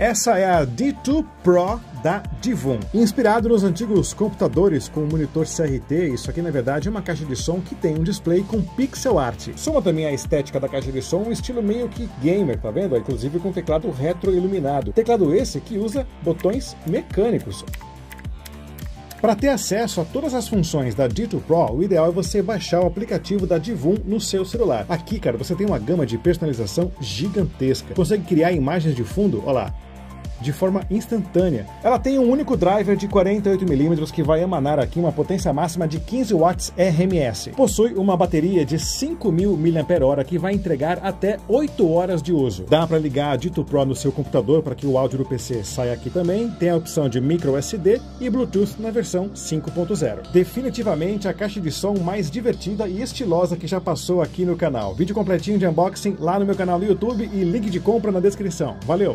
Essa é a D2 Pro da Divon. Inspirado nos antigos computadores com monitor CRT, isso aqui na verdade é uma caixa de som que tem um display com pixel art. Soma também a estética da caixa de som, um estilo meio que gamer, tá vendo? Inclusive com teclado retroiluminado. Teclado esse que usa botões mecânicos. Para ter acesso a todas as funções da D2 Pro, o ideal é você baixar o aplicativo da Divum no seu celular. Aqui, cara, você tem uma gama de personalização gigantesca. Consegue criar imagens de fundo, olha lá, de forma instantânea. Ela tem um único driver de 48mm que vai emanar aqui uma potência máxima de 15 watts RMS. Possui uma bateria de 5000 mAh que vai entregar até 8 horas de uso. Dá para ligar a Dito Pro no seu computador para que o áudio do PC saia aqui também. Tem a opção de micro SD e Bluetooth na versão 5.0. Definitivamente a caixa de som mais divertida e estilosa que já passou aqui no canal. Vídeo completinho de unboxing lá no meu canal no YouTube e link de compra na descrição. Valeu!